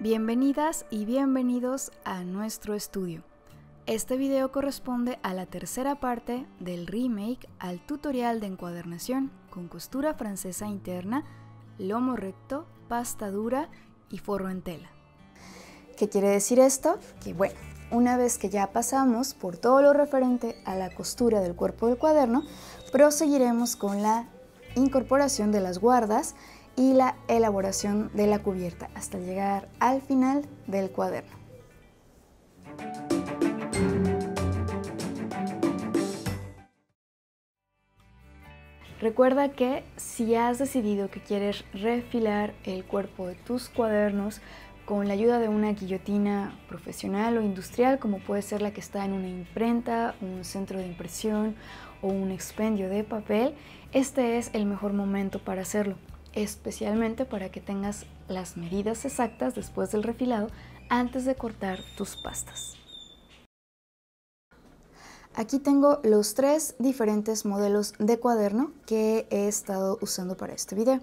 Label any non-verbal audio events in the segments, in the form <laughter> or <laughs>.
Bienvenidas y bienvenidos a nuestro estudio. Este video corresponde a la tercera parte del remake al tutorial de encuadernación con costura francesa interna, lomo recto, pasta dura y forro en tela. ¿Qué quiere decir esto? Que bueno, una vez que ya pasamos por todo lo referente a la costura del cuerpo del cuaderno, proseguiremos con la incorporación de las guardas y la elaboración de la cubierta hasta llegar al final del cuaderno. Recuerda que si has decidido que quieres refilar el cuerpo de tus cuadernos con la ayuda de una guillotina profesional o industrial, como puede ser la que está en una imprenta, un centro de impresión o un expendio de papel, este es el mejor momento para hacerlo especialmente para que tengas las medidas exactas después del refilado antes de cortar tus pastas. Aquí tengo los tres diferentes modelos de cuaderno que he estado usando para este video.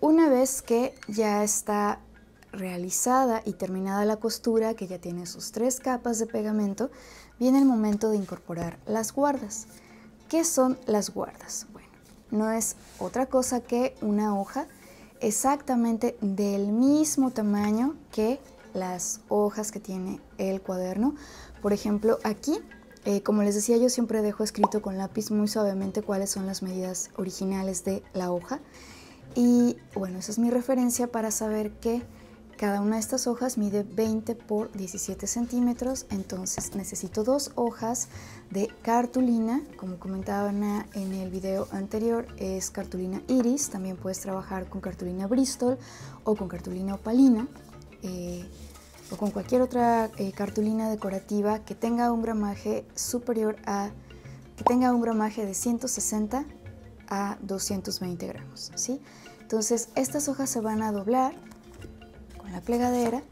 Una vez que ya está realizada y terminada la costura, que ya tiene sus tres capas de pegamento, viene el momento de incorporar las guardas. ¿Qué son las guardas? No es otra cosa que una hoja exactamente del mismo tamaño que las hojas que tiene el cuaderno. Por ejemplo, aquí, eh, como les decía, yo siempre dejo escrito con lápiz muy suavemente cuáles son las medidas originales de la hoja. Y bueno, esa es mi referencia para saber que cada una de estas hojas mide 20 por 17 centímetros, entonces necesito dos hojas de cartulina, como comentaba en el video anterior, es cartulina iris, también puedes trabajar con cartulina Bristol o con cartulina opalina. Eh, o con cualquier otra eh, cartulina decorativa que tenga un gramaje superior a, que tenga un gramaje de 160 a 220 gramos, ¿sí? Entonces estas hojas se van a doblar la plegadera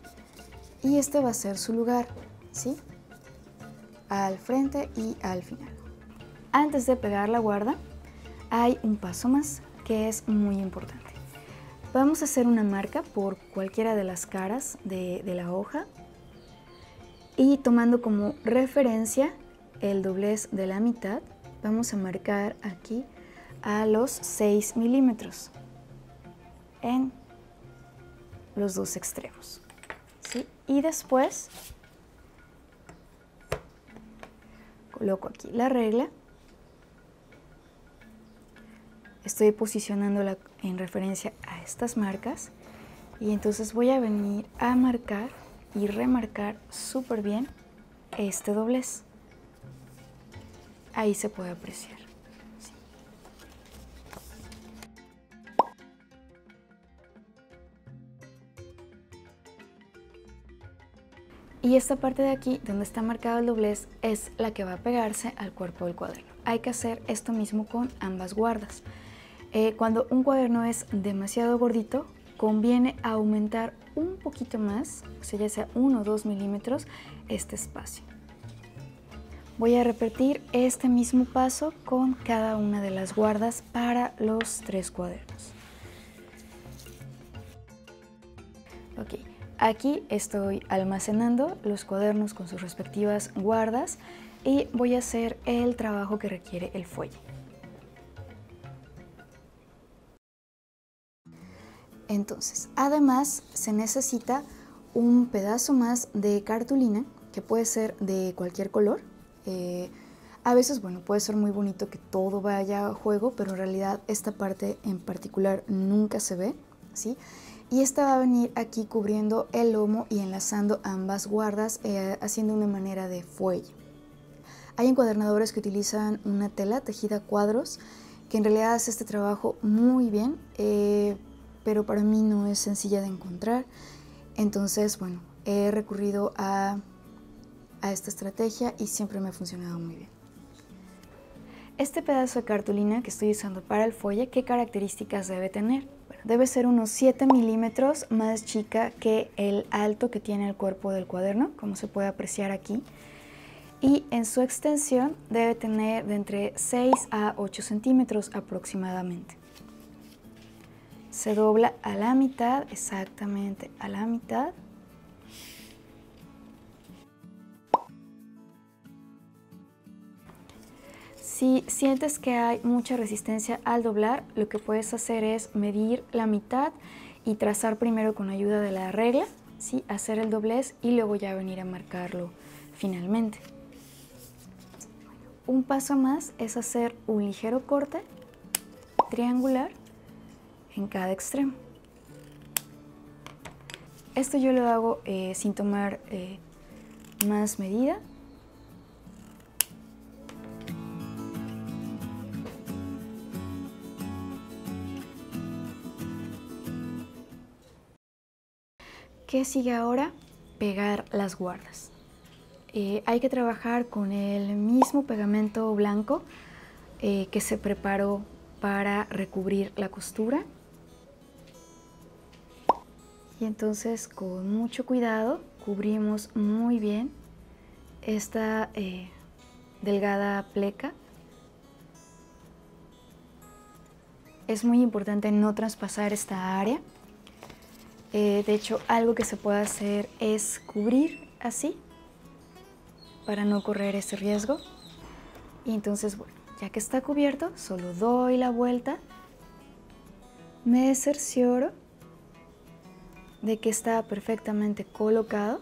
y este va a ser su lugar, ¿sí? Al frente y al final. Antes de pegar la guarda, hay un paso más que es muy importante. Vamos a hacer una marca por cualquiera de las caras de, de la hoja y tomando como referencia el doblez de la mitad, vamos a marcar aquí a los 6 milímetros en los dos extremos. ¿sí? Y después coloco aquí la regla. Estoy posicionándola en referencia a estas marcas y entonces voy a venir a marcar y remarcar súper bien este doblez. Ahí se puede apreciar. Y esta parte de aquí, donde está marcado el doblez, es la que va a pegarse al cuerpo del cuaderno. Hay que hacer esto mismo con ambas guardas. Eh, cuando un cuaderno es demasiado gordito, conviene aumentar un poquito más, o sea, ya sea 1 o 2 milímetros, este espacio. Voy a repetir este mismo paso con cada una de las guardas para los tres cuadernos. Ok, Aquí estoy almacenando los cuadernos con sus respectivas guardas y voy a hacer el trabajo que requiere el fuelle. Entonces, además se necesita un pedazo más de cartulina que puede ser de cualquier color. Eh, a veces, bueno, puede ser muy bonito que todo vaya a juego, pero en realidad esta parte en particular nunca se ve, ¿sí? Y esta va a venir aquí cubriendo el lomo y enlazando ambas guardas eh, haciendo una manera de fuelle. Hay encuadernadores que utilizan una tela tejida cuadros que en realidad hace este trabajo muy bien, eh, pero para mí no es sencilla de encontrar. Entonces, bueno, he recurrido a, a esta estrategia y siempre me ha funcionado muy bien. Este pedazo de cartulina que estoy usando para el fuelle, ¿qué características debe tener? Debe ser unos 7 milímetros más chica que el alto que tiene el cuerpo del cuaderno, como se puede apreciar aquí. Y en su extensión debe tener de entre 6 a 8 centímetros aproximadamente. Se dobla a la mitad, exactamente a la mitad. Si sientes que hay mucha resistencia al doblar, lo que puedes hacer es medir la mitad y trazar primero con ayuda de la regla, ¿sí? hacer el doblez y luego ya venir a marcarlo finalmente. Un paso más es hacer un ligero corte triangular en cada extremo. Esto yo lo hago eh, sin tomar eh, más medida. ¿Qué sigue ahora? Pegar las guardas. Eh, hay que trabajar con el mismo pegamento blanco que se preparó para recubrir la costura y entonces con mucho cuidado cubrimos muy bien esta eh, delgada pleca. Es muy importante no traspasar esta área. Eh, de hecho, algo que se puede hacer es cubrir así para no correr ese riesgo. Y entonces, bueno, ya que está cubierto, solo doy la vuelta, me cercioro de que está perfectamente colocado.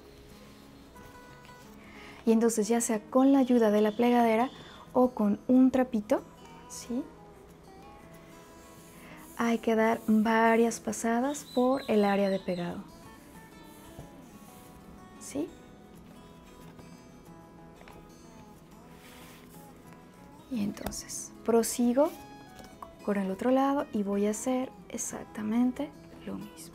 Y entonces ya sea con la ayuda de la plegadera o con un trapito, ¿sí? Hay que dar varias pasadas por el área de pegado. ¿Sí? Y entonces prosigo por el otro lado y voy a hacer exactamente lo mismo.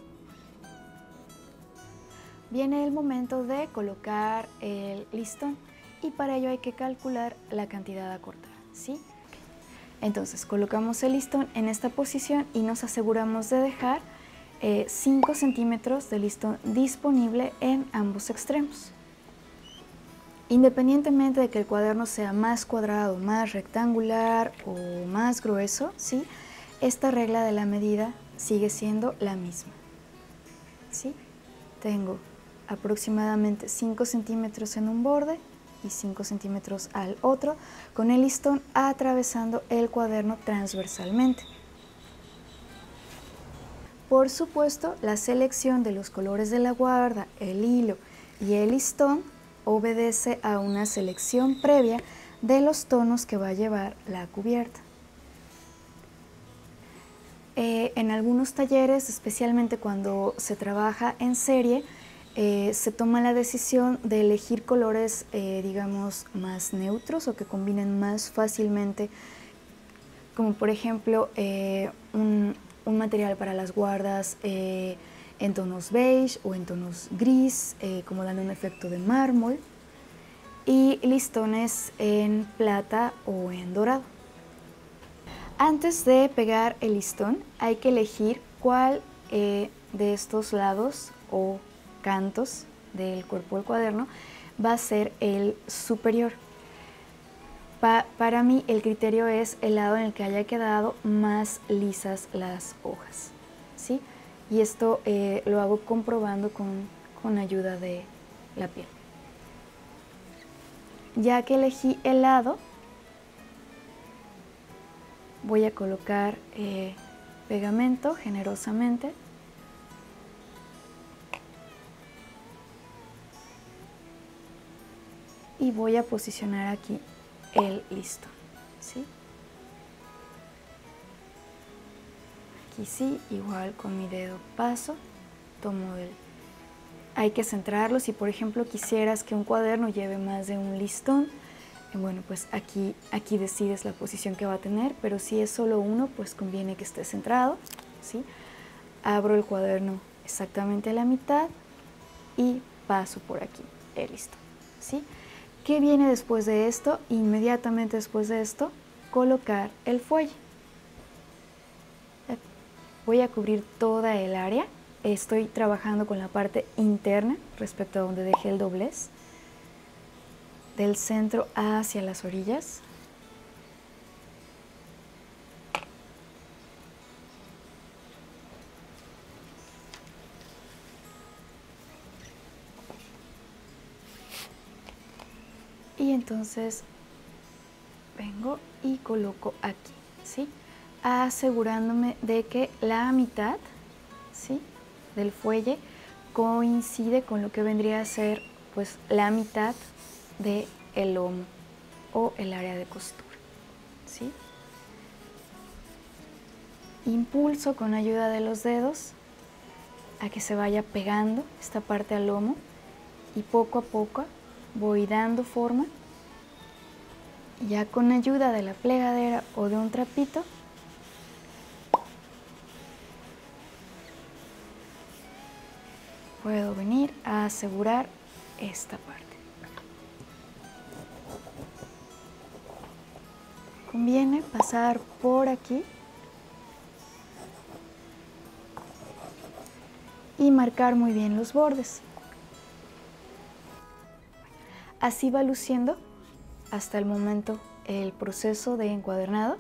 Viene el momento de colocar el listón y para ello hay que calcular la cantidad a cortar, ¿sí? Entonces colocamos el listón en esta posición y nos aseguramos de dejar 5 eh, centímetros de listón disponible en ambos extremos. Independientemente de que el cuaderno sea más cuadrado, más rectangular o más grueso, ¿sí? esta regla de la medida sigue siendo la misma. ¿sí? Tengo aproximadamente 5 centímetros en un borde y 5 centímetros al otro, con el listón atravesando el cuaderno transversalmente. Por supuesto, la selección de los colores de la guarda, el hilo y el listón obedece a una selección previa de los tonos que va a llevar la cubierta. Eh, en algunos talleres, especialmente cuando se trabaja en serie, eh, se toma la decisión de elegir colores, eh, digamos, más neutros o que combinen más fácilmente, como por ejemplo un, un, material para las guardas en tonos beige o en tonos gris, eh, como dando un efecto de mármol, y listones en plata o en dorado. Antes de pegar el listón hay que elegir cuál eh, de estos lados o cantos del cuerpo del cuaderno va a ser el superior. para mí el criterio es el lado en el que haya quedado más lisas las hojas. ¿sí? y esto eh, lo hago comprobando con, ayuda de la piel. Ya que elegí el lado, voy a colocar eh, pegamento generosamente y voy a posicionar aquí el listo. ¿sí? y sí, igual con mi dedo paso, tomo el... Hay que centrarlo, si por ejemplo quisieras que un cuaderno lleve más de un listón, eh, bueno, pues aquí, aquí decides la posición que va a tener, pero si es solo uno, pues conviene que esté centrado, ¿sí? Abro el cuaderno exactamente a la mitad y paso por aquí, el listón, ¿sí? ¿Qué viene después de esto? Inmediatamente después de esto, colocar el fuelle voy a cubrir toda el área. Estoy trabajando con la parte interna respecto a donde dejé el doblez. Del centro hacia las orillas. Entonces vengo y coloco aquí, ¿sí? Asegurándome de que la mitad, ¿sí? Del fuelle coincide con lo que vendría a ser pues la mitad del el lomo o el área de costura, ¿sí? Impulso con ayuda de los dedos a que se vaya pegando esta parte al lomo y poco a poco voy dando forma ya con ayuda de la plegadera o de un trapito puedo venir a asegurar esta parte. Conviene pasar por aquí y marcar muy bien los bordes. Así va luciendo hasta el momento el proceso de encuadernado.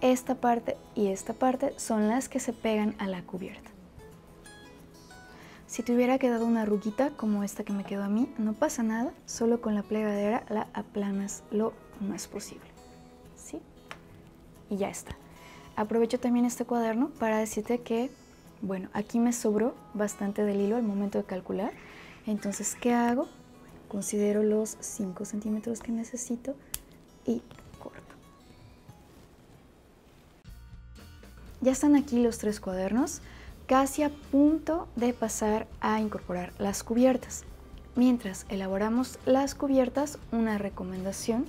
Esta parte y esta parte son las que se pegan a la cubierta. Si te hubiera quedado una arruguita como esta que me quedó a mí, no pasa nada, solo con la plegadera la aplanas lo más posible. ¿Sí? Y ya está. Aprovecho también este cuaderno para decirte que, bueno, aquí me sobró bastante del hilo al momento de calcular. Entonces, ¿qué hago? Considero los 5 centímetros que necesito y corto. Ya están aquí los tres cuadernos, casi a punto de pasar a incorporar las cubiertas. Mientras elaboramos las cubiertas, una recomendación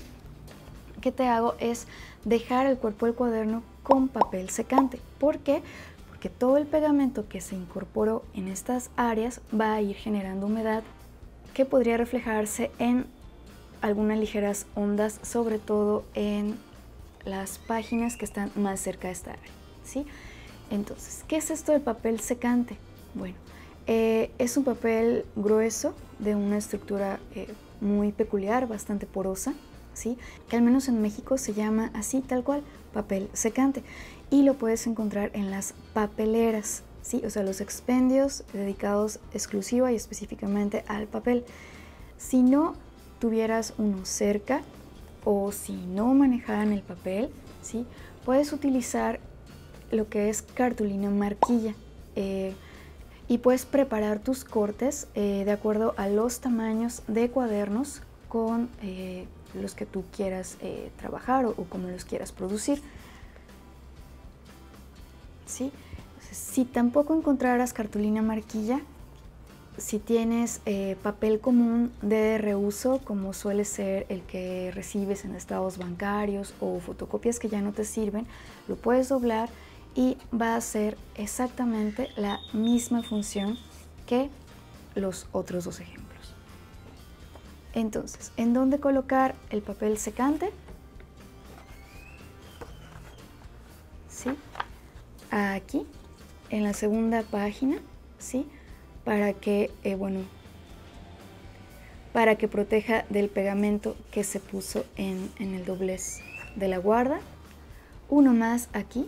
que te hago es dejar el cuerpo del cuaderno con papel secante. ¿Por qué? Porque todo el pegamento que se incorporó en estas áreas va a ir generando humedad que podría reflejarse en algunas ligeras ondas, sobre todo en las páginas que están más cerca de esta área. ¿sí? Entonces, ¿qué es esto del papel secante? Bueno, eh, es un papel grueso de una estructura eh, muy peculiar, bastante porosa, ¿sí? que al menos en México se llama así tal cual, papel secante, y lo puedes encontrar en las papeleras. ¿Sí? o sea, los expendios dedicados exclusiva y específicamente al papel. Si no tuvieras uno cerca o si no manejaran el papel, ¿sí? puedes utilizar lo que es cartulina marquilla eh, y puedes preparar tus cortes eh, de acuerdo a los tamaños de cuadernos con eh, los que tú quieras trabajar o, o, como los quieras producir. ¿Sí? Si tampoco encontraras cartulina marquilla, si tienes eh, papel común de reuso, como suele ser el que recibes en estados bancarios o fotocopias que ya no te sirven, lo puedes doblar y va a hacer exactamente la misma función que los otros dos ejemplos. Entonces, ¿en dónde colocar el papel secante? ¿Sí? Aquí en la segunda página, ¿sí? Para que, eh, bueno, para que proteja del pegamento que se puso en, en el doblez de la guarda. Uno más aquí.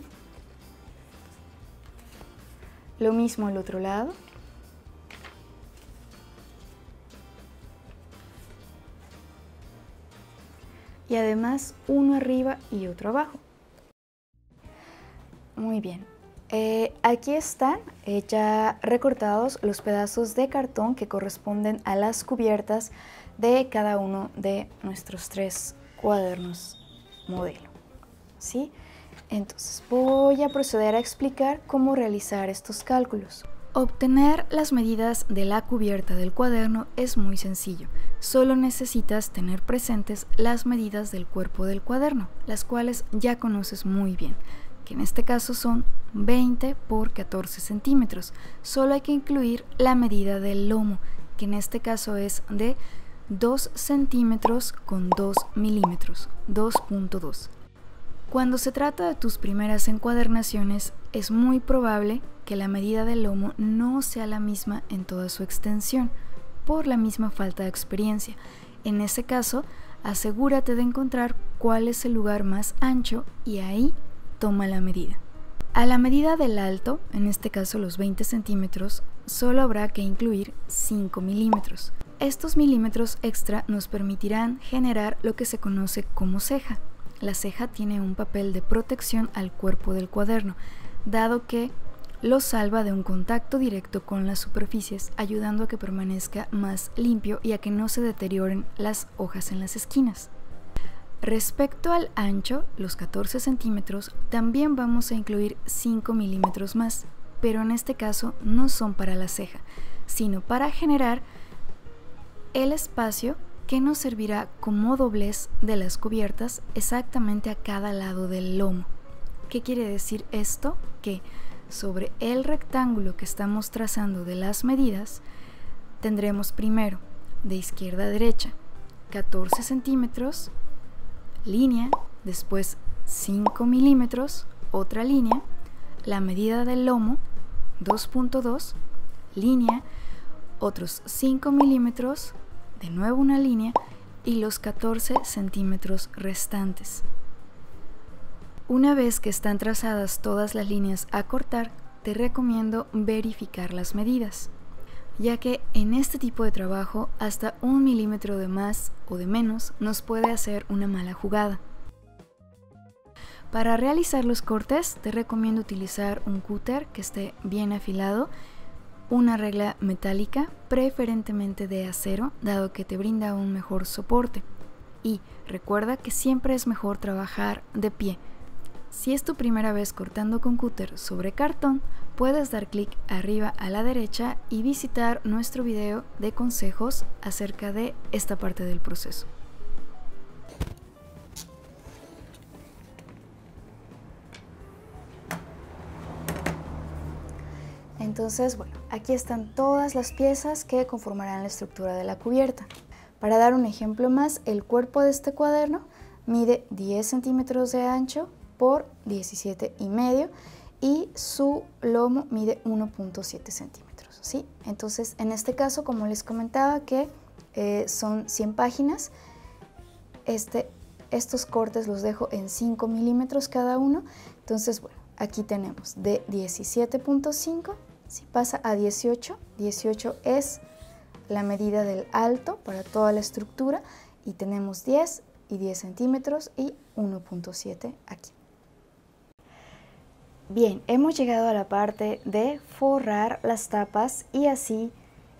Lo mismo al otro lado. Y además uno arriba y otro abajo. Muy bien, eh, aquí están eh, ya recortados los pedazos de cartón que corresponden a las cubiertas de cada uno de nuestros tres cuadernos modelo. ¿sí? Entonces voy a proceder a explicar cómo realizar estos cálculos. Obtener las medidas de la cubierta del cuaderno es muy sencillo. Solo necesitas tener presentes las medidas del cuerpo del cuaderno, las cuales ya conoces muy bien que en este caso son 20 por 14 centímetros. Solo hay que incluir la medida del lomo, que en este caso es de 2 centímetros con 2 milímetros, 2.2. Cuando se trata de tus primeras encuadernaciones, es muy probable que la medida del lomo no sea la misma en toda su extensión, por la misma falta de experiencia. En ese caso, asegúrate de encontrar cuál es el lugar más ancho y ahí toma la medida. A la medida del alto, en este caso los 20 centímetros, solo habrá que incluir 5 milímetros. Estos milímetros extra nos permitirán generar lo que se conoce como ceja. la ceja tiene un papel de protección al cuerpo del cuaderno, dado que lo salva de un contacto directo con las superficies, ayudando a que permanezca más limpio y a que no se deterioren las hojas en las esquinas. Respecto al ancho, los 14 centímetros, también vamos a incluir 5 milímetros más, pero en este caso no son para la ceja, sino para generar el espacio que nos servirá como doblez de las cubiertas exactamente a cada lado del lomo. ¿Qué quiere decir esto? Que sobre el rectángulo que estamos trazando de las medidas, tendremos primero de izquierda a derecha 14 centímetros línea, después 5 milímetros, otra línea, la medida del lomo, 2.2, línea, otros 5 milímetros, de nuevo una línea, y los 14 centímetros restantes. Una vez que están trazadas todas las líneas a cortar, te recomiendo verificar las medidas ya que en este tipo de trabajo hasta un milímetro de más o de menos nos puede hacer una mala jugada. Para realizar los cortes te recomiendo utilizar un cúter que esté bien afilado, una regla metálica, preferentemente de acero, dado que te brinda un mejor soporte. Y recuerda que siempre es mejor trabajar de pie, si es tu primera vez cortando con cúter sobre cartón, puedes dar clic arriba a la derecha y visitar nuestro video de consejos acerca de esta parte del proceso. Entonces, bueno, aquí están todas las piezas que conformarán la estructura de la cubierta. Para dar un ejemplo más, el cuerpo de este cuaderno mide 10 centímetros de ancho por 17 y medio y su lomo mide 1.7 centímetros. ¿sí? Entonces, en este caso, como les comentaba, que eh, son 100 páginas, este, estos cortes los dejo en 5 milímetros cada uno. Entonces, bueno, aquí tenemos de 17.5, si pasa a 18, 18 es la medida del alto para toda la estructura y tenemos 10 y 10 centímetros y 1.7 aquí. Bien, hemos llegado a la parte de forrar las tapas y así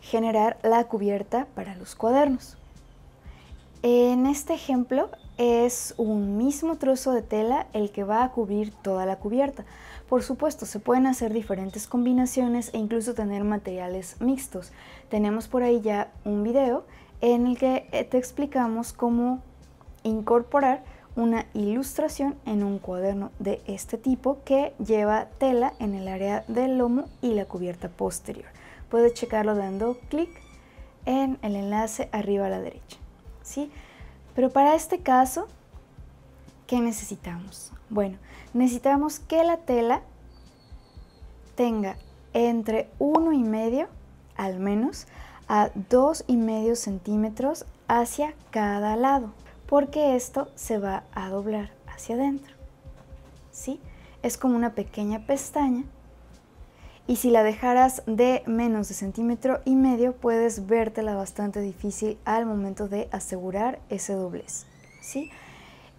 generar la cubierta para los cuadernos. En este ejemplo es un mismo trozo de tela el que va a cubrir toda la cubierta. Por supuesto, se pueden hacer diferentes combinaciones e incluso tener materiales mixtos. Tenemos por ahí ya un video en el que te explicamos cómo incorporar una ilustración en un cuaderno de este tipo que lleva tela en el área del lomo y la cubierta posterior. Puedes checarlo dando clic en el enlace arriba a la derecha. ¿sí? Pero para este caso, ¿qué necesitamos? Bueno, necesitamos que la tela tenga entre uno y medio, al menos, a dos y medio centímetros hacia cada lado porque esto se va a doblar hacia adentro. ¿Sí? Es como una pequeña pestaña y si la dejaras de menos de centímetro y medio puedes vértela bastante difícil al momento de asegurar ese doblez. ¿sí?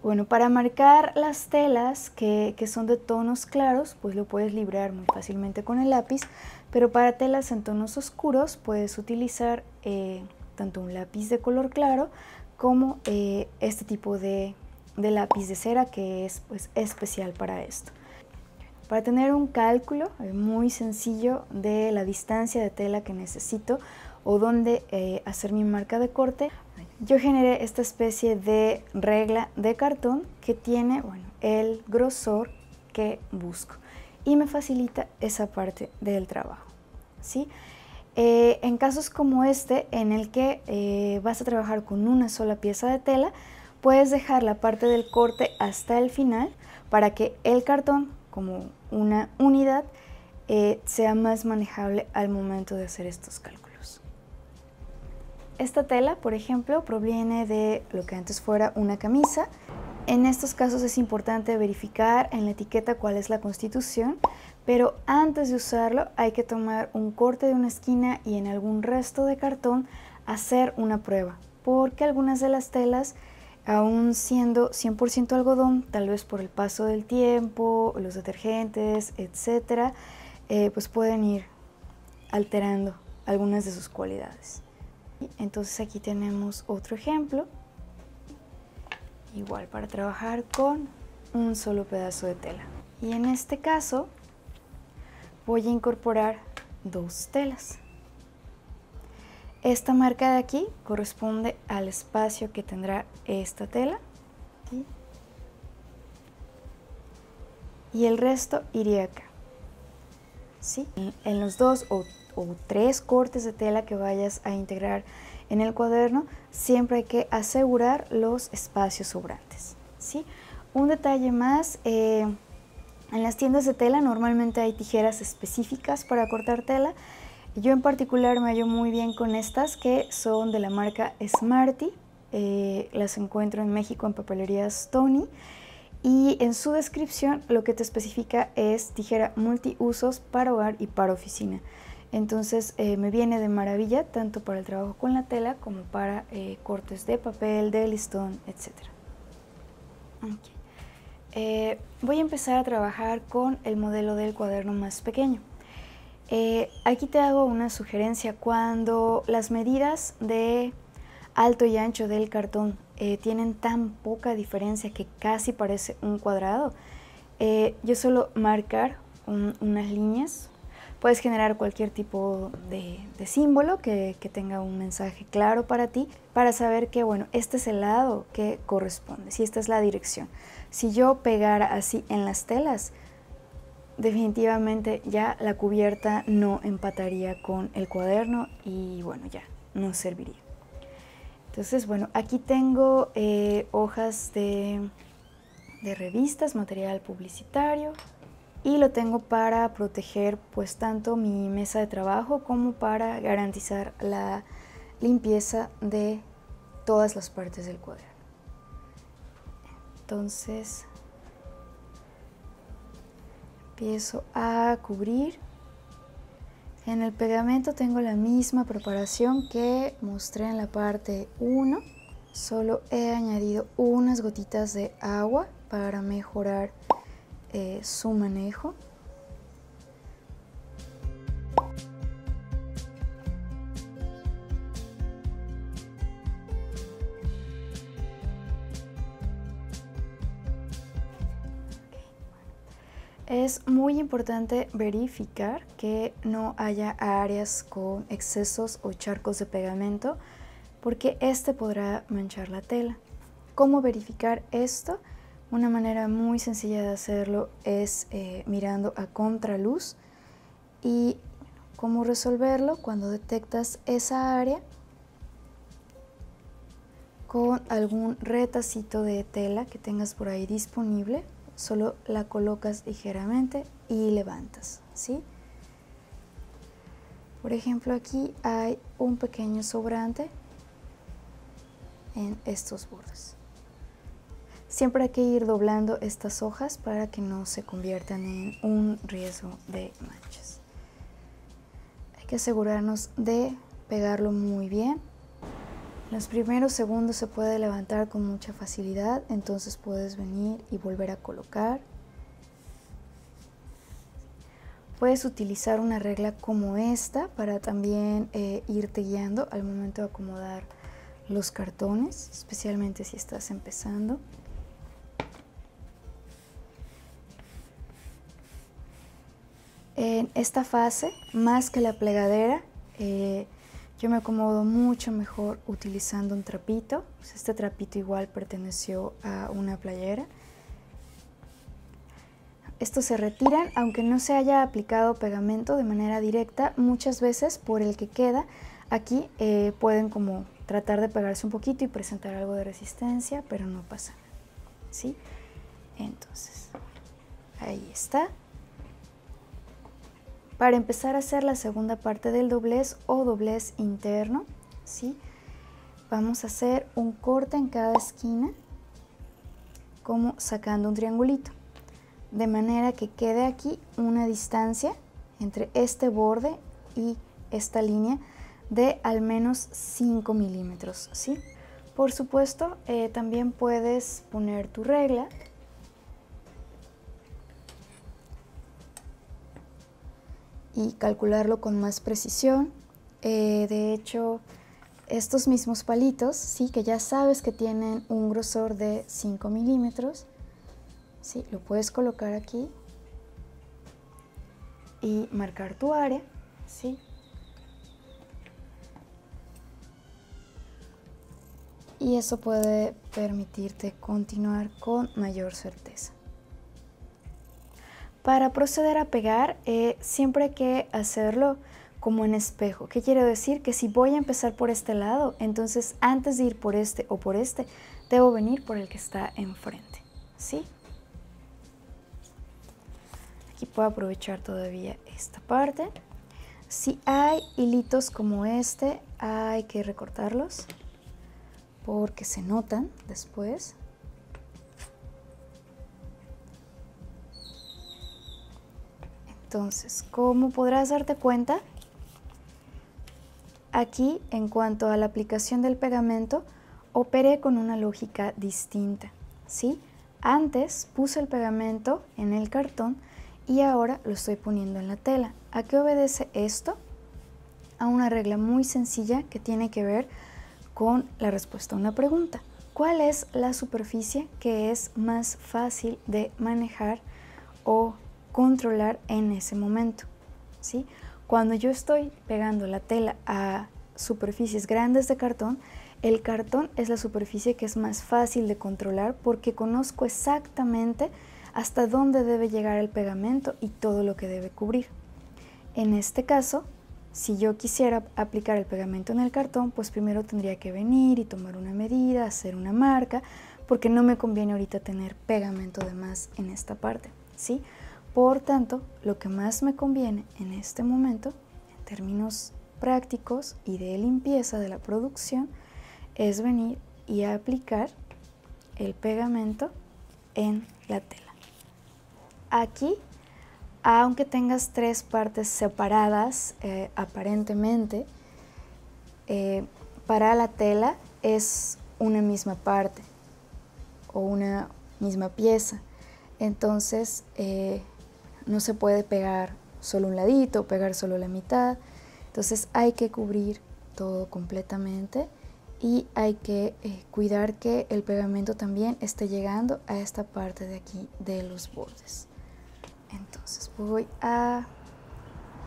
Bueno, para marcar las telas que, son de tonos claros, pues lo puedes librar muy fácilmente con el lápiz, pero para telas en tonos oscuros puedes utilizar eh, tanto un lápiz de color claro como eh, este tipo de, lápiz de cera que es pues, especial para esto. Para tener un cálculo eh, muy sencillo de la distancia de tela que necesito o dónde eh, hacer mi marca de corte, yo generé esta especie de regla de cartón que tiene bueno, el grosor que busco y me facilita esa parte del trabajo. ¿sí? Eh, en casos como este, en el que eh, vas a trabajar con una sola pieza de tela, puedes dejar la parte del corte hasta el final para que el cartón, como una unidad, eh, sea más manejable al momento de hacer estos cálculos. Esta tela, por ejemplo, proviene de lo que antes fuera una camisa. En estos casos es importante verificar en la etiqueta cuál es la constitución pero antes de usarlo hay que tomar un corte de una esquina y en algún resto de cartón hacer una prueba, porque algunas de las telas aún siendo 100% algodón, tal vez por el paso del tiempo, los detergentes, etcétera, eh, pues pueden ir alterando algunas de sus cualidades. Entonces aquí tenemos otro ejemplo, igual para trabajar con un solo pedazo de tela. Y en este caso voy a incorporar dos telas. Esta marca de aquí corresponde al espacio que tendrá esta tela. Y el resto iría acá. ¿Sí? En los dos o, tres cortes de tela que vayas a integrar en el cuaderno, siempre hay que asegurar los espacios sobrantes. ¿sí? Un detalle más, eh, en las tiendas de tela normalmente hay tijeras específicas para cortar tela yo en particular me hallo muy bien con estas que son de la marca Smarty. Eh, las encuentro en México en papelerías Tony. Y en su descripción lo que te especifica es tijera multiusos para hogar y para oficina. Entonces eh, me viene de maravilla tanto para el trabajo con la tela como para eh, cortes de papel, de listón, etc. voy a empezar a trabajar con el modelo del cuaderno más pequeño. Eh, aquí te hago una sugerencia. Cuando las medidas de alto y ancho del cartón eh, tienen tan poca diferencia que casi parece un cuadrado, eh, yo suelo marcar unas líneas. Puedes generar cualquier tipo de, símbolo que, tenga un mensaje claro para ti, para saber que, bueno, este es el lado que corresponde, si esta es la dirección. Si yo pegara así en las telas, definitivamente ya la cubierta no empataría con el cuaderno y bueno, ya no serviría. Entonces, bueno, aquí tengo eh, hojas de, de revistas, material publicitario y lo tengo para proteger pues tanto mi mesa de trabajo como para garantizar la limpieza de todas las partes del cuaderno. Entonces, empiezo a cubrir. En el pegamento tengo la misma preparación que mostré en la parte 1, solo he añadido unas gotitas de agua para mejorar eh, su manejo. Es muy importante verificar que no haya áreas con excesos o charcos de pegamento porque este podrá manchar la tela. ¿Cómo verificar esto? Una manera muy sencilla de hacerlo es eh, mirando a contraluz y cómo resolverlo cuando detectas esa área con algún retacito de tela que tengas por ahí disponible solo la colocas ligeramente y levantas, ¿sí? Por ejemplo, aquí hay un pequeño sobrante en estos bordes. Siempre hay que ir doblando estas hojas para que no se conviertan en un riesgo de manchas. Hay que asegurarnos de pegarlo muy bien los primeros segundos se puede levantar con mucha facilidad, entonces puedes venir y volver a colocar. Puedes utilizar una regla como esta para también eh, irte guiando al momento de acomodar los cartones, especialmente si estás empezando. En esta fase, más que la plegadera, eh, yo me acomodo mucho mejor utilizando un trapito. Pues este trapito igual perteneció a una playera. Estos se retiran, aunque no se haya aplicado pegamento de manera directa, muchas veces por el que queda, aquí eh, pueden como tratar de pegarse un poquito y presentar algo de resistencia, pero no pasa nada. ¿sí? Entonces, ahí está para empezar a hacer la segunda parte del doblez o doblez interno, ¿sí? vamos a hacer un corte en cada esquina, como sacando un triangulito, de manera que quede aquí una distancia entre este borde y esta línea de al menos 5 milímetros. ¿sí? Por supuesto, eh, también puedes poner tu regla. Y calcularlo con más precisión. Eh, de hecho, estos mismos palitos, sí, que ya sabes que tienen un grosor de 5 milímetros, sí, lo puedes colocar aquí y marcar tu área, sí. Y eso puede permitirte continuar con mayor certeza. Para proceder a pegar, eh, siempre hay que hacerlo como en espejo. ¿Qué quiere decir? Que si voy a empezar por este lado, entonces antes de ir por este o por este, debo venir por el que está enfrente. ¿Sí? Aquí puedo aprovechar todavía esta parte. Si hay hilitos como este, hay que recortarlos porque se notan después. Entonces, como podrás darte cuenta, Aquí, en cuanto a la aplicación del pegamento, operé con una lógica distinta. ¿sí? Antes puse el pegamento en el cartón y ahora lo estoy poniendo en la tela. ¿A qué obedece esto? A una regla muy sencilla que tiene que ver con la respuesta a una pregunta. ¿Cuál es la superficie que es más fácil de manejar o controlar en ese momento? ¿sí? Cuando yo estoy pegando la tela a superficies grandes de cartón, el cartón es la superficie que es más fácil de controlar porque conozco exactamente hasta dónde debe llegar el pegamento y todo lo que debe cubrir. En este caso, si yo quisiera aplicar el pegamento en el cartón, pues primero tendría que venir y tomar una medida, hacer una marca, porque no me conviene ahorita tener pegamento de más en esta parte, ¿sí? Por tanto, lo que más me conviene en este momento, en términos prácticos y de limpieza de la producción, es venir y aplicar el pegamento en la tela. Aquí, aunque tengas tres partes separadas eh, aparentemente, eh, para la tela es una misma parte o una misma pieza. Entonces, eh, no se puede pegar solo un ladito, pegar solo la mitad. Entonces hay que cubrir todo completamente y hay que eh, cuidar que el pegamento también esté llegando a esta parte de aquí de los bordes. Entonces voy a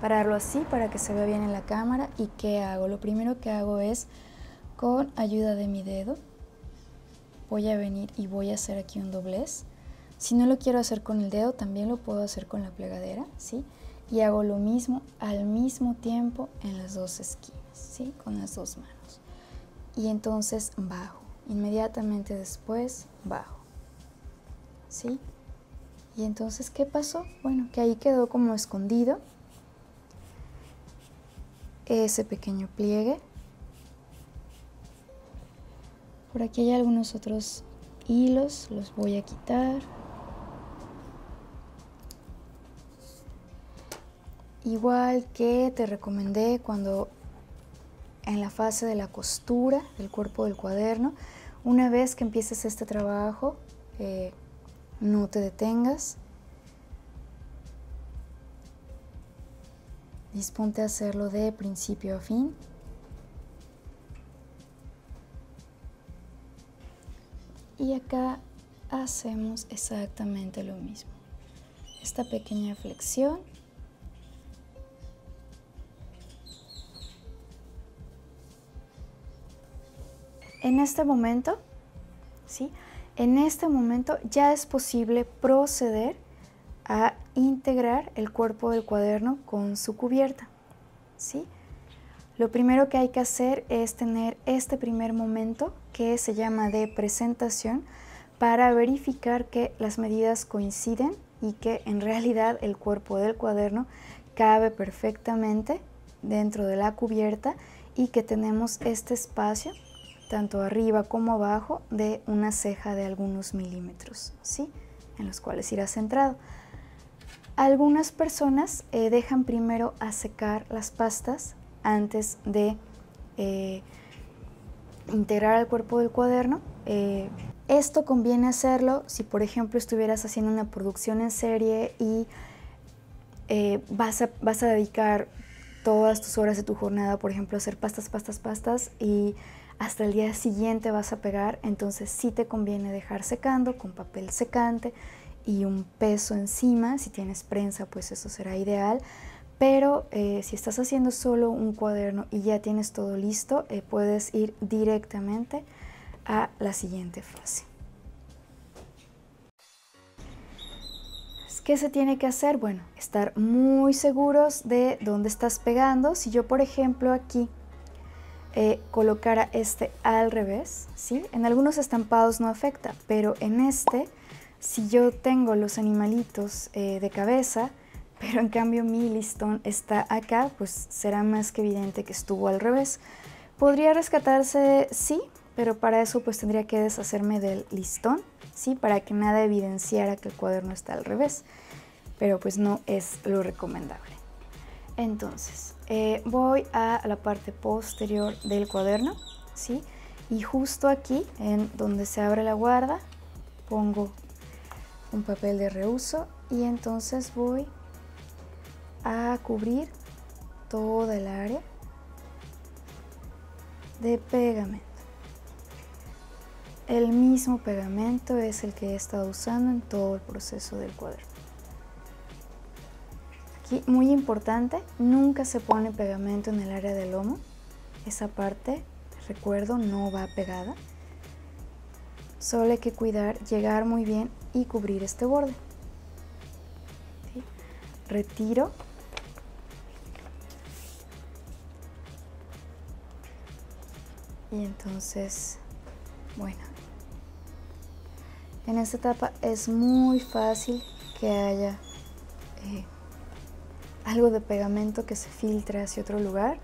pararlo así para que se vea bien en la cámara y ¿qué hago? Lo primero que hago es con ayuda de mi dedo voy a venir y voy a hacer aquí un doblez si no lo quiero hacer con el dedo, también lo puedo hacer con la plegadera, ¿sí? Y hago lo mismo al mismo tiempo en las dos esquinas, ¿sí? Con las dos manos. Y entonces bajo. Inmediatamente después bajo. ¿Sí? Y entonces, ¿qué pasó? Bueno, que ahí quedó como escondido ese pequeño pliegue. Por aquí hay algunos otros hilos, los voy a quitar. Igual que te recomendé cuando en la fase de la costura del cuerpo del cuaderno, una vez que empieces este trabajo, eh, no te detengas. Disponte a hacerlo de principio a fin. Y acá hacemos exactamente lo mismo. Esta pequeña flexión en este momento, ¿sí? En este momento ya es posible proceder a integrar el cuerpo del cuaderno con su cubierta, ¿sí? Lo primero que hay que hacer es tener este primer momento que se llama de presentación para verificar que las medidas coinciden y que en realidad el cuerpo del cuaderno cabe perfectamente dentro de la cubierta y que tenemos este espacio tanto arriba como abajo de una ceja de algunos milímetros, ¿sí? en los cuales irá centrado. Algunas personas eh, dejan primero a secar las pastas antes de eh, integrar al cuerpo del cuaderno. Eh, esto conviene hacerlo si, por ejemplo, estuvieras haciendo una producción en serie y vas, a, vas a dedicar todas tus horas de tu jornada, por ejemplo, a hacer pastas, pastas, pastas y hasta el día siguiente vas a pegar, entonces sí te conviene dejar secando con papel secante y un peso encima, si tienes prensa pues eso será ideal, pero eh, si estás haciendo solo un cuaderno y ya tienes todo listo, eh, puedes ir directamente a la siguiente fase. ¿Qué se tiene que hacer? Bueno, estar muy seguros de dónde estás pegando. Si yo, por ejemplo, aquí eh, colocara este al revés, ¿sí? En algunos estampados no afecta, pero en este, si yo tengo los animalitos eh, de cabeza, <laughs> pero en cambio mi listón está acá, pues será más que evidente que estuvo al revés. ¿Podría rescatarse? Sí, pero para eso pues tendría que deshacerme del listón, ¿sí? Para que nada evidenciara que el cuaderno está al revés, pero pues no es lo recomendable. Entonces, eh, voy a la parte posterior del cuaderno, ¿sí? Y justo aquí, en donde se abre la guarda, pongo un papel de reuso y entonces voy a cubrir toda el área de pegamento. El mismo pegamento es el que he estado usando en todo el proceso del cuaderno. Aquí, muy importante, nunca se pone pegamento en el área del lomo. Esa parte, recuerdo, no va pegada. Solo hay que cuidar, llegar muy bien y cubrir este borde. Retiro y entonces bueno en esta etapa es muy fácil que haya eh, algo de pegamento que se filtre hacia otro lugar.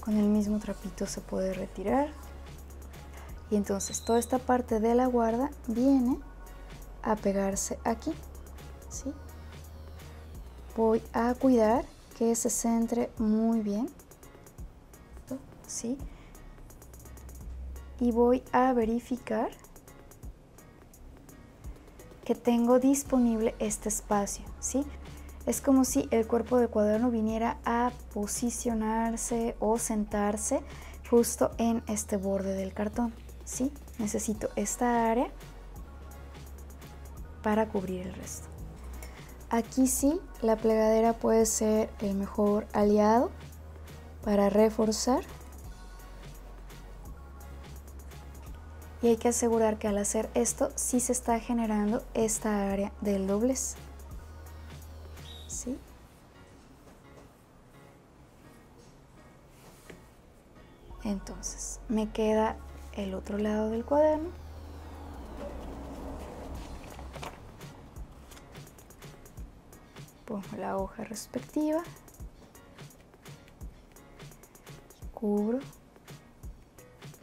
Con el mismo trapito se puede retirar. Y entonces toda esta parte de la guarda viene a pegarse aquí. ¿sí? Voy a cuidar que se centre muy bien. ¿sí? y voy a verificar tengo disponible este espacio, ¿sí? Es como si el cuerpo del cuaderno viniera a posicionarse o sentarse justo en este borde del cartón, ¿sí? Necesito esta área para cubrir el resto. Aquí sí, la plegadera puede ser el mejor aliado para reforzar y hay que asegurar que al hacer esto sí se está generando esta área del doblez. ¿Sí? Entonces, me queda el otro lado del cuaderno. Pongo la hoja respectiva. Cubro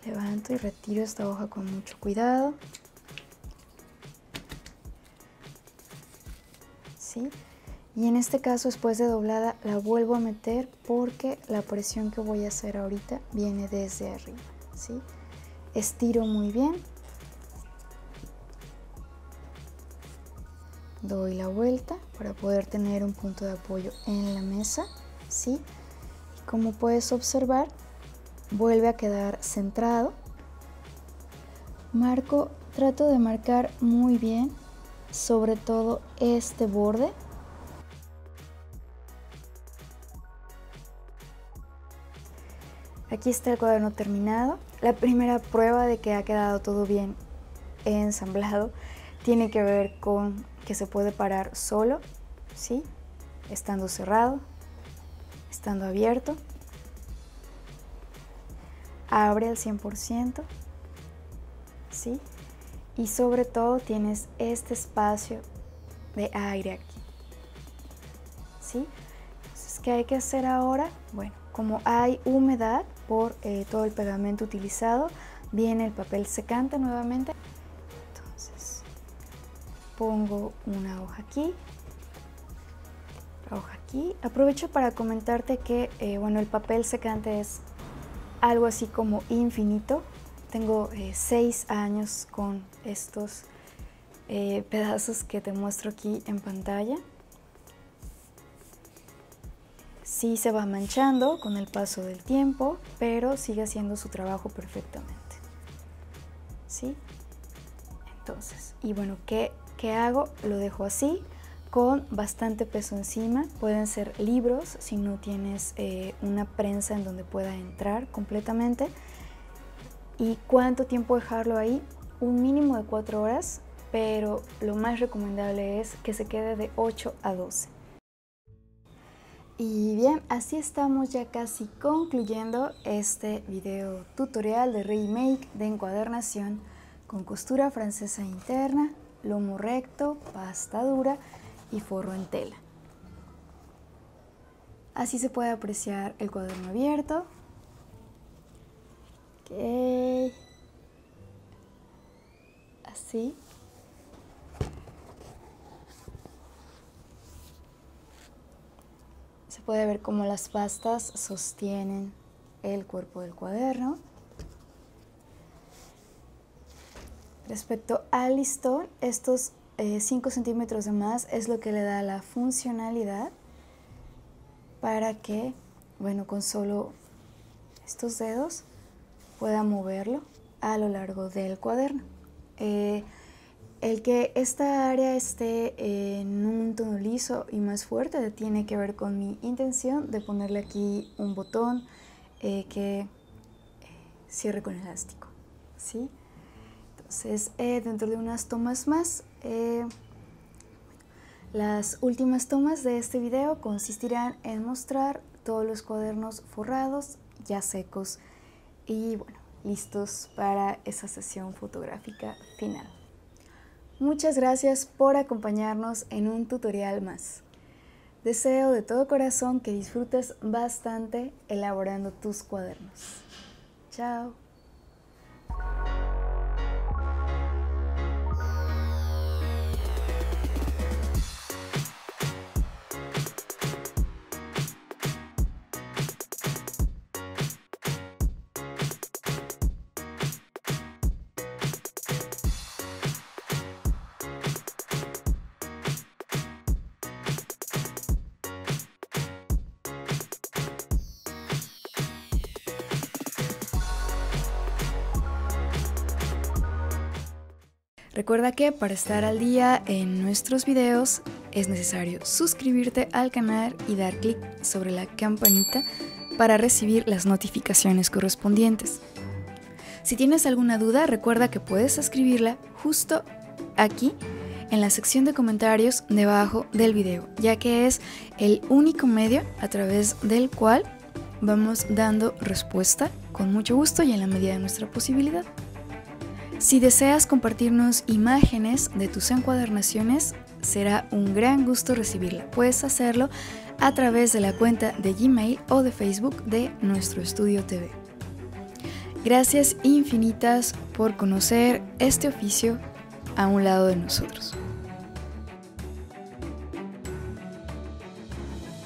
levanto y retiro esta hoja con mucho cuidado. ¿Sí? Y en este caso, después de doblada, la vuelvo a meter porque la presión que voy a hacer ahorita viene desde arriba. ¿sí? Estiro muy bien. Doy la vuelta para poder tener un punto de apoyo en la mesa. ¿sí? Y como puedes observar, vuelve a quedar centrado. Marco, trato de marcar muy bien, sobre todo este borde. Aquí está el cuaderno terminado. La primera prueba de que ha quedado todo bien ensamblado tiene que ver con que se puede parar solo, ¿sí? Estando cerrado, estando abierto abre al 100%, ¿sí? Y sobre todo tienes este espacio de aire aquí, ¿sí? Entonces, ¿qué hay que hacer ahora? Bueno, como hay humedad por eh, todo el pegamento utilizado, viene el papel secante nuevamente. Entonces, pongo una hoja aquí hoja aquí. Aprovecho para comentarte que eh, bueno, el papel secante es algo así como infinito. Tengo eh, seis años con estos eh, pedazos que te muestro aquí en pantalla. Sí se va manchando con el paso del tiempo, pero sigue haciendo su trabajo perfectamente. ¿Sí? Entonces, y bueno, ¿qué, qué hago? Lo dejo así con bastante peso encima. Pueden ser libros si no tienes eh, una prensa en donde pueda entrar completamente. ¿Y cuánto tiempo dejarlo ahí? Un mínimo de 4 horas, pero lo más recomendable es que se quede de 8 a 12. Y bien, así estamos ya casi concluyendo este video tutorial de remake de encuadernación con costura francesa interna, lomo recto, pasta dura y forro en tela. Así se puede apreciar el cuaderno abierto. Así. Se puede ver cómo las pastas sostienen el cuerpo del cuaderno. Respecto al listón, estos 5 eh, centímetros de más es lo que le da la funcionalidad para que, bueno, con solo estos dedos pueda moverlo a lo largo del cuaderno. Eh, el que esta área esté en un tono liso y más fuerte tiene que ver con mi intención de ponerle aquí un botón eh, que cierre con elástico. ¿sí? Entonces, dentro de unas tomas más eh, las últimas tomas de este video consistirán en mostrar todos los cuadernos forrados, ya secos y bueno, listos para esa sesión fotográfica final. Muchas gracias por acompañarnos en un tutorial más. Deseo de todo corazón que disfrutes bastante elaborando tus cuadernos. Chao. Recuerda que para estar al día en nuestros videos es necesario suscribirte al canal y dar clic sobre la campanita para recibir las notificaciones correspondientes. Si tienes alguna duda, recuerda que puedes escribirla justo aquí en la sección de comentarios debajo del video, ya que es el único medio a través del cual vamos dando respuesta con mucho gusto y en la medida de nuestra posibilidad. Si deseas compartirnos imágenes de tus encuadernaciones, será un gran gusto recibirla. Puedes hacerlo a través de la cuenta de Gmail o de Facebook de nuestro estudio TV. Gracias infinitas por conocer este oficio a un lado de nosotros.